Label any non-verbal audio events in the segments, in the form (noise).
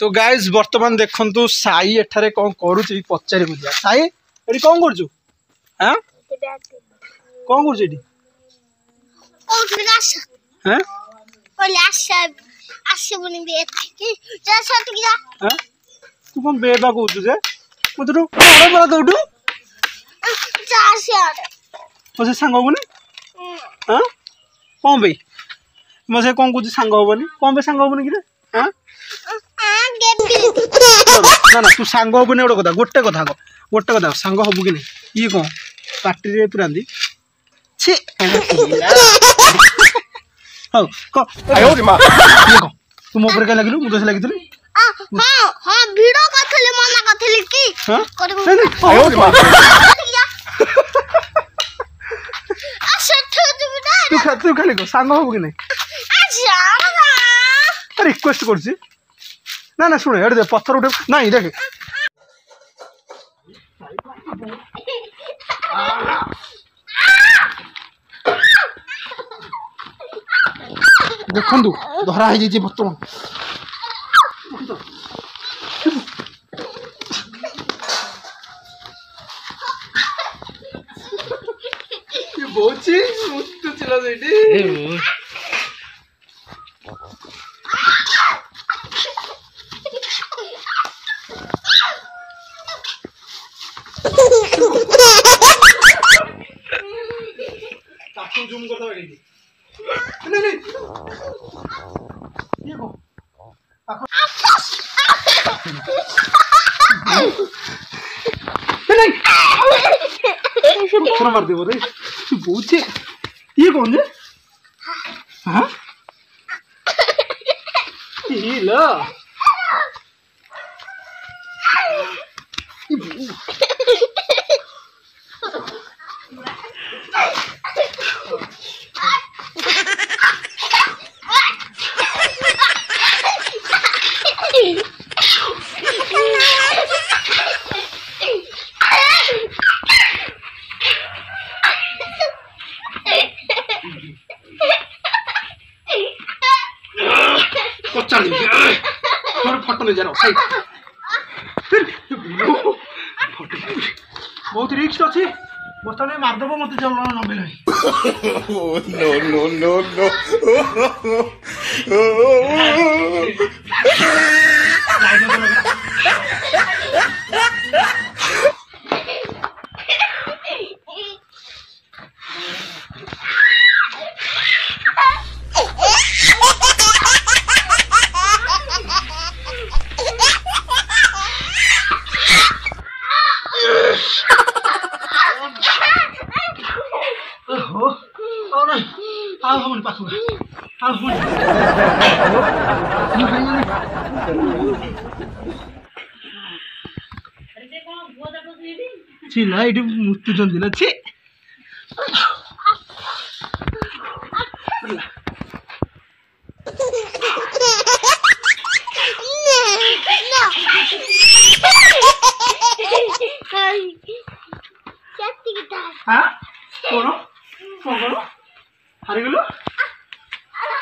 তো গাଇଜ ବର୍ତ୍ତମାନ ଦେଖନ୍ତୁ ସାଇ ଏଠାରେ କ'ଣ କରୁଛି ପଚାରିବୁ ଯିବା ସାଇ ଏଠି କ'ଣ କରୁଛୁ ହଁ କ'ଣ କରୁଛୁ ଏଠି ତୁ କ'ଣ ବେବା କହୁଛୁ ଯେ ମୁଁ ତୋଠୁ ପରା ତୋଠୁ ମୋ ସେ ସାଙ୍ଗ ହବୁନି ହଁ କ'ଣ ପାଇଁ ମୋ ସେ କ'ଣ କହୁଛି ସାଙ୍ଗ ହବନି କ'ଣ ପାଇଁ ସାଙ୍ଗ ହବନି କିରେ ହଁ ନା ନା ତୁ ସାଙ୍ଗ ହବୁନି ଗୋଟେ କଥା ଗୋଟେ କଥା କହ ଗୋଟେ କଥା ସାଙ୍ଗ ହବୁ କି ନାହିଁ ଇଏ କ'ଣ ପାଟିରେ ପୁରାନ୍ତି ଛି ହଉ କହ ତୁ ମୋ ଉପରେ କାହିଁ ଲାଗିଲୁ ମୁଁ ତ ସେ ଲାଗିଥିଲି ଭିଡ କରିଥିଲି ମନା କରିଥିଲି କି ତୁ ଖାଲି ସାଙ୍ଗ ହବୁ କି ନାହିଁ ରିକ୍ୱେଷ୍ଟ କରୁଛି না না শুনে এটা পাথর উঠে নাই দেখে দেখুন ধরা হয়ে যাচ্ছে বর্তমান বলছি মুক্ত ছিল সেটি জুম করতে হবে ପଥର ମାରିଦେବ ରେ ବୋଝେ ଇଏ କ'ଣ ଯେ ଇଲୋ ওখানে যেন সাইড বহুত রিস্ক ଅଛି ବର୍ତ୍ତମାନ ମାରିଦେବ ମୋତେ ଜଳ ନ ମିଳେ No, no, no, no. Oh, oh, oh. ছিলা এটি মৃত্যুজন দিল ছি হ্যাঁ কোনো হারিয়ে গেল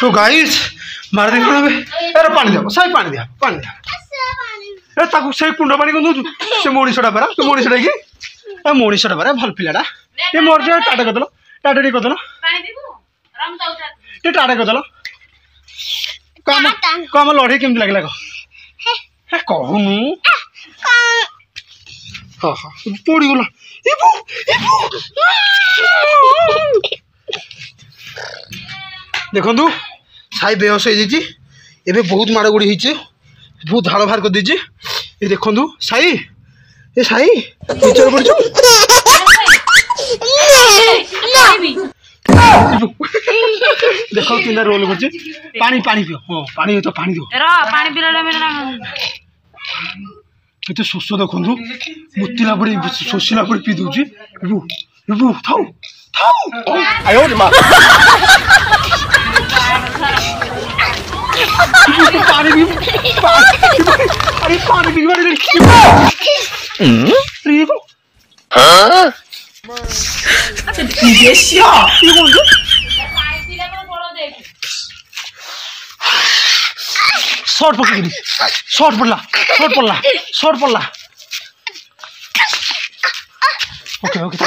तो गाइस मार दे कुंड अरे पानी दिया सही पानी दिया पानी दिया ए ताकु सही कुंड पानी कोन दउछु से मोणी सडा परा तो मोणी सडा की ए मोणी सडा परा भल पिलाडा ए मोर जे टाटा कर दलो टाटा डी कर दलो पानी देबो रम जाउ टा टाटा कर दलो काम काम लढे केम लागला को हे कहनु হা হা পড়িগুলো ইপু ইপু ଦେଖନ୍ତୁ ସାଇ ବେହୋସ ହେଇଯାଇଛି ଏବେ ବହୁତ ମାଡ଼ଗୋଡ଼ି ହେଇଛି ବହୁତ ଝାଳ ବାହାର କରିଦେଇଛି ଏ ଦେଖନ୍ତୁ ସାଇ ଏ ସାଇ ନିଜର ପଡ଼ିଛୁ ଦେଖ କେନ୍ତା ରୋଲ କରୁଛି ପାଣି ପାଣି ପିଅ ହଁ ପାଣି ତ ପାଣି ଦିଅ ପାଣି ପିଇଲା କେତେ ଶୋଷ ଦେଖନ୍ତୁ ମୁତିଲା ପରେ ଶୋଷିଲା ପରେ ପିଇ ଦେଉଛି ରୁବୁ ରୁବୁ ଥାଉ ଥାଉ 이게 씨야 이거 শর্ট পকে গেলি শর্ট পড়লা শর্ট পড়লা শর্ট পড়লা ওকে (laughs) ওকে